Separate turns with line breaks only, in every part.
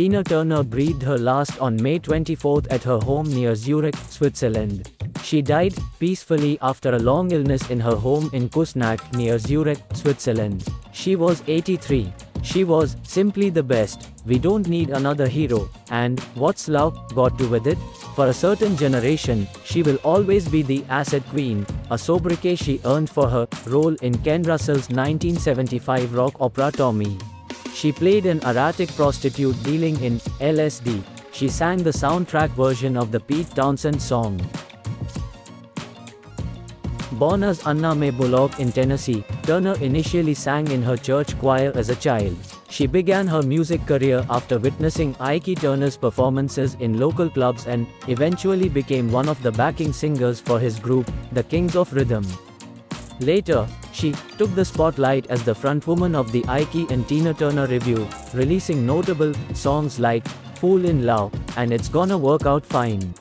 Tina Turner breathed her last on May 24 at her home near Zurich, Switzerland. She died peacefully after a long illness in her home in Küsnacht near Zurich, Switzerland. She was 83. She was simply the best. We don't need another hero. And what's love got to with it? For a certain generation, she will always be the acid queen, a sobriquet she earned for her role in Ken Russell's 1975 rock opera Tommy. She played an erratic prostitute dealing in LSD. She sang the soundtrack version of the Pete Townshend song. Born as Anna Mae Bullock in Tennessee, Turner initially sang in her church choir as a child. She began her music career after witnessing Ike Turner's performances in local clubs and eventually became one of the backing singers for his group, the Kings of Rhythm. Later, she took the spotlight as the frontwoman of the Ike and Tina Turner Revue, releasing notable songs like Fool in Love and It's Gonna Work Out Fine.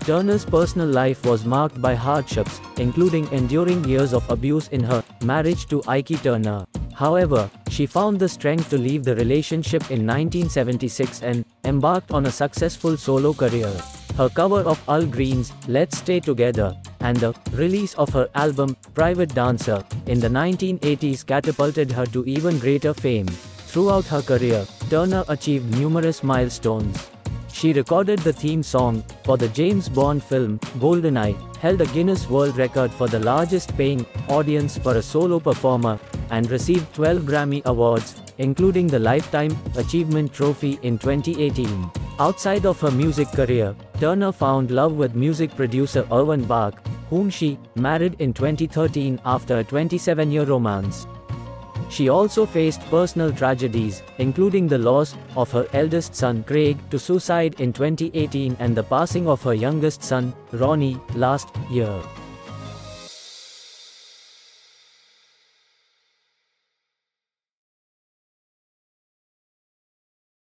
Turner's personal life was marked by hardships, including enduring years of abuse in her marriage to Ike Turner. However, she found the strength to leave the relationship in 1976 and embarked on a successful solo career. Her cover of Al Green's Let's Stay Together and the release of her album Private Dancer in the 1980s catapulted her to even greater fame. Throughout her career, Turner achieved numerous milestones. She recorded the theme song for the James Bond film GoldenEye, held a Guinness World Record for the largest paying audience for a solo performer, and received 12 Grammy Awards, including the Lifetime Achievement Trophy in 2018. Outside of her music career, Turner found love with music producer Erwin Bach, whom she married in 2013 after a 27 year romance. She also faced personal tragedies, including the loss of her eldest son Craig to suicide in 2018 and the passing of her youngest son, Ronnie, last year.